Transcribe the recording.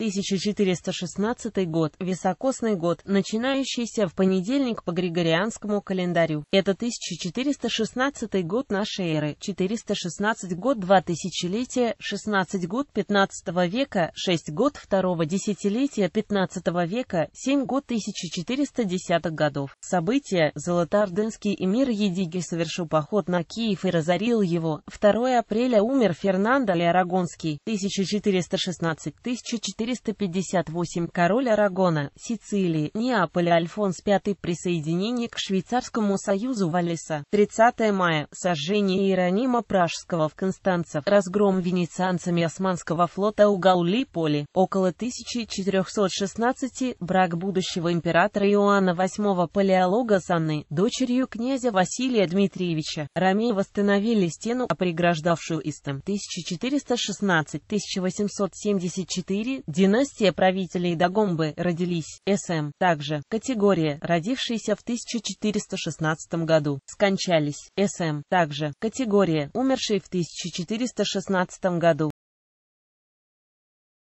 1416 год, високосный год, начинающийся в понедельник по Григорианскому календарю. Это 1416 год нашей эры, 416 год два тысячелетия, 16 год 15 века, 6 год второго десятилетия 15 века, 7 год 1410 годов. События. Золотоордынский эмир Едиги совершил поход на Киев и разорил его. 2 апреля умер Фернандо Арагонский, 1416-1400 458 король Арагона, Сицилии, Неаполя Альфонс V присоединение к Швейцарскому союзу Валиса. 30 мая. Сожжение Иеронима Пражского в Констанцев. Разгром венецианцами Османского флота у Гаули-Поли. Около 1416 брак будущего императора Иоанна VIII Палеолога с Анной, дочерью князя Василия Дмитриевича. Ромеи восстановили стену, преграждавшую Истом. 1416-1874 Династия правителей Дагомбы родились, СМ, также, категория, родившиеся в 1416 году, скончались, СМ, также, категория, умершие в 1416 году.